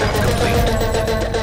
Mission complete.